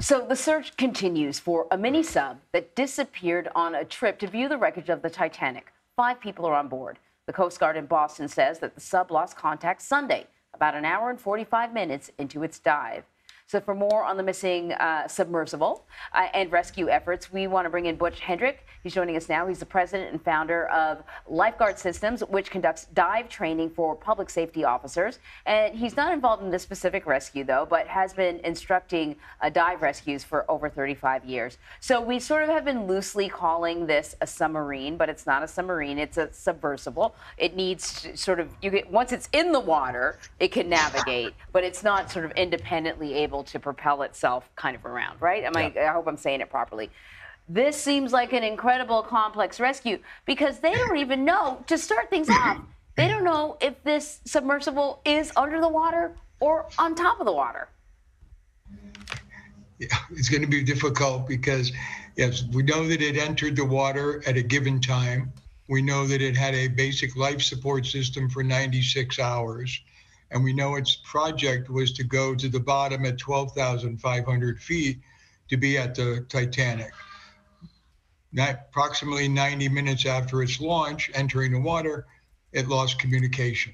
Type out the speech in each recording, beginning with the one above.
So the search continues for a mini sub that disappeared on a trip to view the wreckage of the Titanic. Five people are on board. The Coast Guard in Boston says that the sub lost contact Sunday, about an hour and 45 minutes into its dive. So, for more on the missing uh, submersible uh, and rescue efforts, we want to bring in Butch Hendrick. He's joining us now. He's the president and founder of Lifeguard Systems, which conducts dive training for public safety officers. And he's not involved in this specific rescue, though, but has been instructing uh, dive rescues for over 35 years. So, we sort of have been loosely calling this a submarine, but it's not a submarine, it's a submersible. It needs to sort of, you get, once it's in the water, it can navigate, but it's not sort of independently able able to propel itself kind of around, right? Am yeah. I, I hope I'm saying it properly. This seems like an incredible complex rescue because they don't even know, to start things off, they don't know if this submersible is under the water or on top of the water. Yeah, it's going to be difficult because, yes, we know that it entered the water at a given time. We know that it had a basic life support system for 96 hours and we know its project was to go to the bottom at 12,500 feet to be at the Titanic. Not, approximately 90 minutes after its launch, entering the water, it lost communication.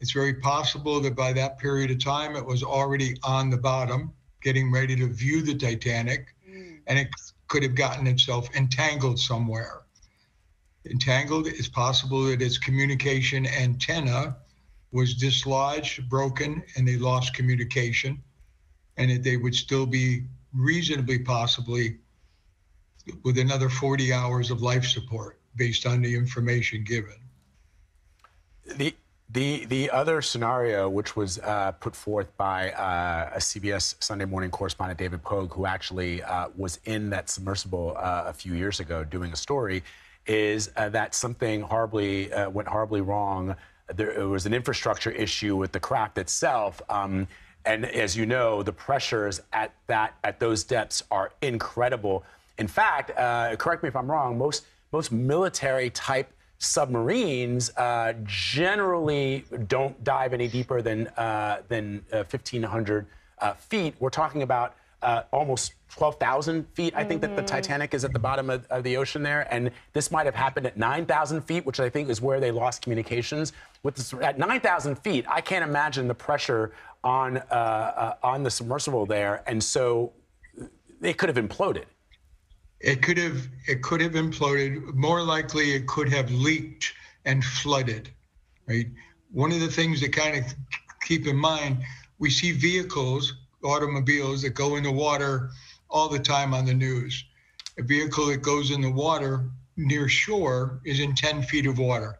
It's very possible that by that period of time, it was already on the bottom, getting ready to view the Titanic, mm. and it could have gotten itself entangled somewhere. Entangled, it's possible that its communication antenna was dislodged, broken, and they lost communication, and that they would still be reasonably possibly with another 40 hours of life support based on the information given. The the the other scenario, which was uh, put forth by uh, a CBS Sunday Morning correspondent David Pogue, who actually uh, was in that submersible uh, a few years ago doing a story, is uh, that something horribly uh, went horribly wrong there was an infrastructure issue with the craft itself. Um, and as you know, the pressures at that at those depths are incredible. In fact, uh, correct me if I'm wrong. Most most military type submarines uh, generally don't dive any deeper than uh, than 1,500 uh, uh, feet. We're talking about uh, almost 12,000 feet. I think that the mm-hmm. Titanic is at the bottom of, of, the ocean there, and this might have happened at 9,000 feet, which I think is where they lost communications. With this, at 9,000 feet, I can't imagine the pressure on uh, uh, on the submersible there, and so it could have imploded. It could have it could have imploded. More likely, it could have leaked and flooded. Right. One of the things to kind of keep in mind, we see vehicles automobiles that go in the water all the time on the news. A vehicle that goes in the water near shore is in 10 feet of water.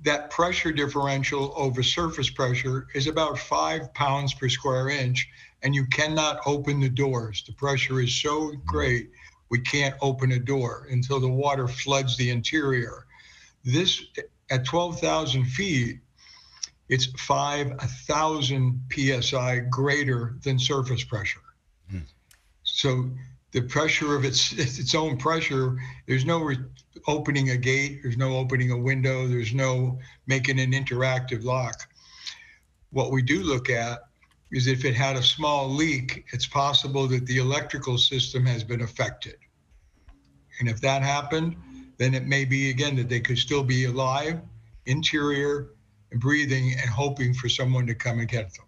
That pressure differential over surface pressure is about five pounds per square inch, and you cannot open the doors. The pressure is so great, we can't open a door until the water floods the interior. This, at 12,000 feet, it's 5,000 psi greater than surface pressure. Mm. So the pressure of its its own pressure, there's no re- opening a gate, there's no opening a window, there's no making an interactive lock. What we do look at is if it had a small leak, it's possible that the electrical system has been affected. And if that happened, then it may be again that they could still be alive, interior, and breathing and hoping for someone to come and get them.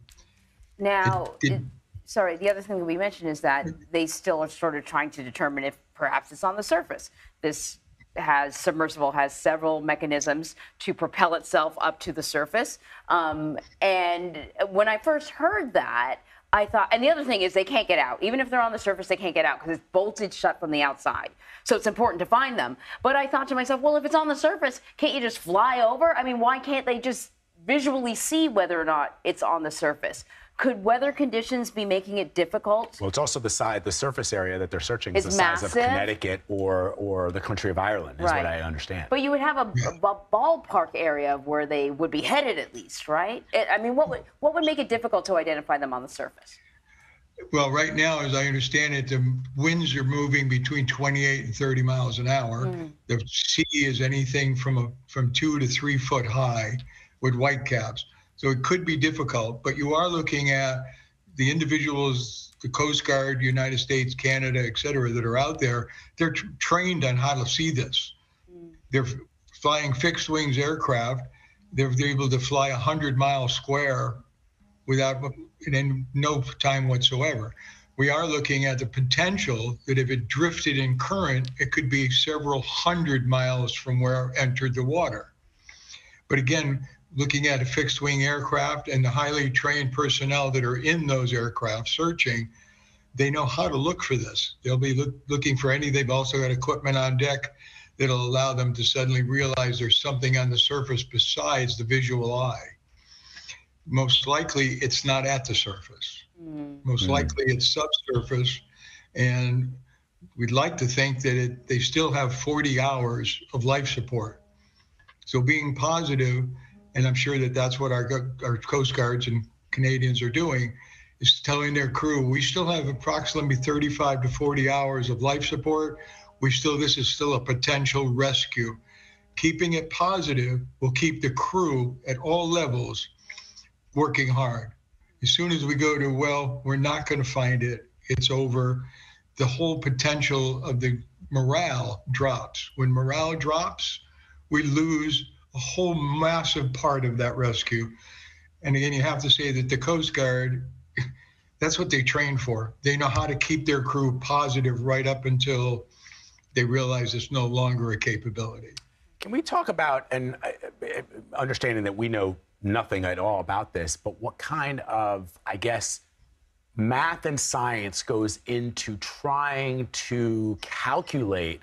Now, it, it, sorry, the other thing that we mentioned is that they still are sort of trying to determine if perhaps it's on the surface. This has submersible has several mechanisms to propel itself up to the surface. Um, and when I first heard that, I thought, and the other thing is they can't get out. Even if they're on the surface, they can't get out because it's bolted shut from the outside. So it's important to find them. But I thought to myself, well, if it's on the surface, can't you just fly over? I mean, why can't they just visually see whether or not it's on the surface. Could weather conditions be making it difficult? Well, it's also the size, the surface area that they're searching is the massive. size of Connecticut or or the country of Ireland, is right. what I understand. But you would have a, a, ballpark area where they would be headed at least, right? It, I mean, what would what would make it difficult to identify them on the surface? Well, right now, as I understand it, the winds are moving between 28 and 30 miles an hour. Mm. The sea is anything from a from two to three foot high with white caps. So it could be difficult, but you are looking at the individuals the Coast Guard, United States, Canada, et cetera, that are out there, they're t- trained on how to see this. Mm. They're flying fixed wings aircraft. They're, they're able to fly 100 miles square without in no time whatsoever. We are looking at the potential that if it drifted in current, it could be several hundred miles from where it entered the water. But again, looking at a fixed wing aircraft and the highly trained personnel that are in those aircraft searching, they know how to look for this. They'll be look, looking for any, they've also got equipment on deck that'll allow them to suddenly realize there's something on the surface besides the visual eye. Most likely, it's not at the surface. Most Mm. likely, it's subsurface. And we'd like to think that it, they still have 40 hours of life support. So being positive, and I'm sure that that's what our, our Coast Guards and Canadians are doing, is telling their crew, we still have approximately 35 to 40 hours of life support. We still, this is still a potential rescue. Keeping it positive will keep the crew at all levels working hard. As soon as we go to, well, we're not going to find it, it's over, the whole potential of the morale drops. When morale drops, we lose a whole massive part of that rescue. And again, you have to say that the Coast Guard, that's what they train for. They know how to keep their crew positive right up until they realize it's no longer a capability. Can we talk about, and uh, uh, understanding that we know nothing at all about this, but what kind of, I guess, math and science goes into trying to calculate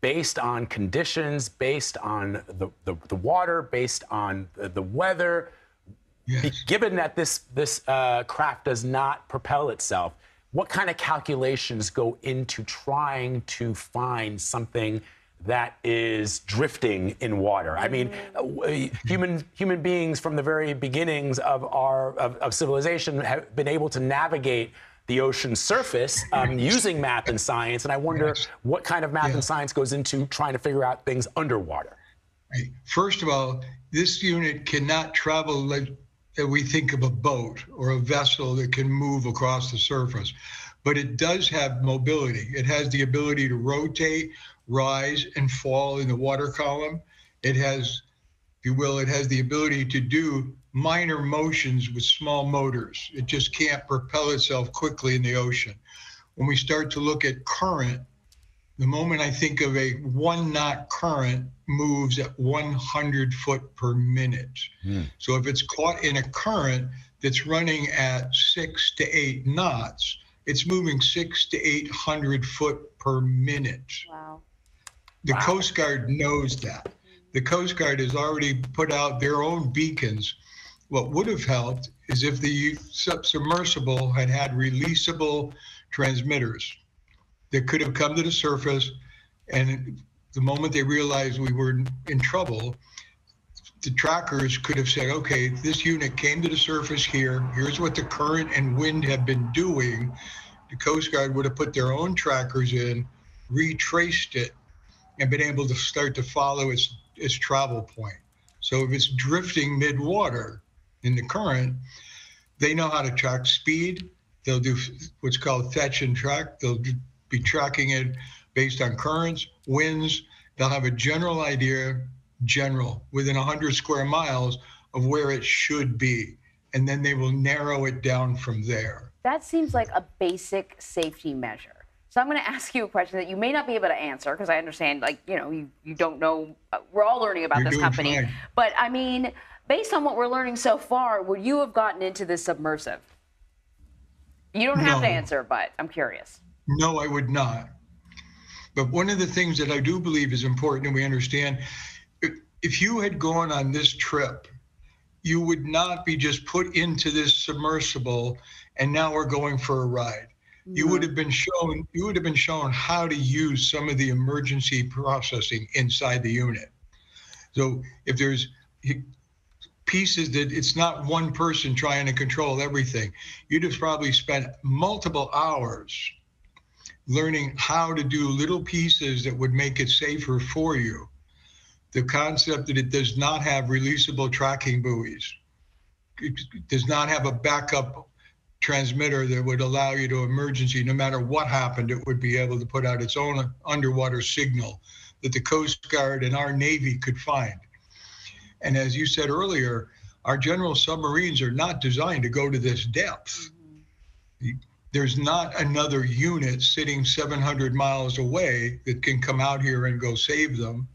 based on conditions, based on the, the, the water, based on the, the weather, Yes. given that this this uh, craft does not propel itself, what kind of calculations go into trying to find something that is drifting in water? I mean, uh, human human beings from the very beginnings of our of, of civilization have been able to navigate the ocean's surface um, using math and science, and I wonder Yes. what kind of math Yeah. and science goes into trying to figure out things underwater. Right. First of all, this unit cannot travel like that we think of a boat or a vessel that can move across the surface, but it does have mobility. It has the ability to rotate, rise, and fall in the water column. It has, if you will, it has the ability to do minor motions with small motors. It just can't propel itself quickly in the ocean. When we start to look at current, the moment I think of a one knot current moves at 100 foot per minute. Hmm. So if it's caught in a current that's running at six to eight knots, it's moving six to 800 foot per minute. Wow. The Wow. Coast Guard knows that. The Coast Guard has already put out their own beacons. What would have helped is if the submersible had had releasable transmitters that could have come to the surface, and the moment they realized we were in trouble, the trackers could have said, okay, this unit came to the surface here. Here's what the current and wind have been doing. The Coast Guard would have put their own trackers in, retraced it, and been able to start to follow its, its travel point. So if it's drifting mid-water in the current, they know how to track speed. They'll do what's called fetch and track. They'll be tracking it based on currents, winds. They'll have a general idea, general, within 100 square miles of where it should be. And then they will narrow it down from there. That seems like a basic safety measure. So I'm going to ask you a question that you may not be able to answer because I understand, like, you know, you, you don't know. Uh, we're all learning about You're this company. fine. But I mean, based on what we're learning so far, would you have gotten into this submersive? You don't have to answer, but I'm curious. No, I would not. But one of the things that I do believe is important and we understand if- if you had gone on this trip, you would not be just put into this submersible and now we're going for a ride. You would have been shown you would have been shown how to use some of the emergency processing inside the unit. So if there's pieces that it's not one person trying to control everything, you'd have probably spent multiple hours learning how to do little pieces that would make it safer for you. The concept that it does not have releasable tracking buoys, it does not have a backup transmitter that would allow you to emergency, no matter what happened, it would be able to put out its own underwater signal that the Coast Guard and our Navy could find. And as you said earlier, our general submarines are not designed to go to this depth. Mm-hmm. There's not another unit sitting 700 miles away that can come out here and go save them.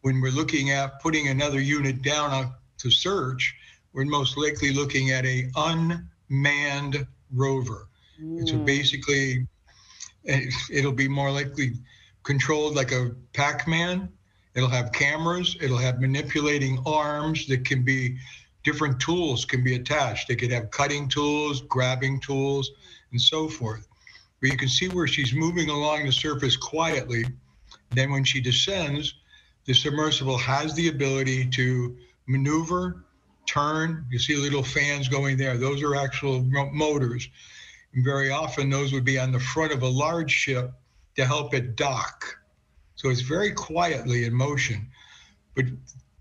When we're looking at putting another unit down to search, we're most likely looking at a unmanned rover. It's a mm. basically, it'll be more likely controlled like a Pac-Man. It'll have cameras. It'll have manipulating arms that can be different tools can be attached. They could have cutting tools, grabbing tools, and so forth. But you can see where she's moving along the surface quietly. Then when she descends, the submersible has the ability to maneuver, turn. You see little fans going there. Those are actual motors. And very often those would be on the front of a large ship to help it dock. So it's very quietly in motion. But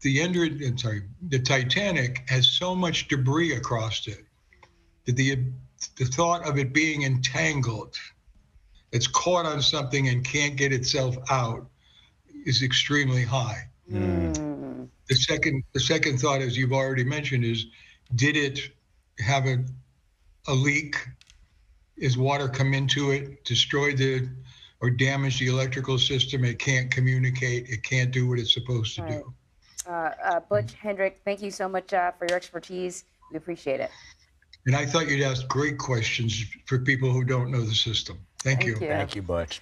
the Ender, I'm sorry, the Titanic has so much debris across it that the the thought of it being entangled, it's caught on something and can't get itself out, is extremely high. Mm. The second the second thought, as you've already mentioned, is did it have a a leak? Is water come into it, destroyed the or damage the electrical system? It can't communicate. It can't do what it's supposed to do. Uh, uh, Butch Hendrick, thank you so much uh, for your expertise. We appreciate it. And I thought you'd ask great questions for people who don't know the system. Thank, Thank you. you. Thank you, Butch.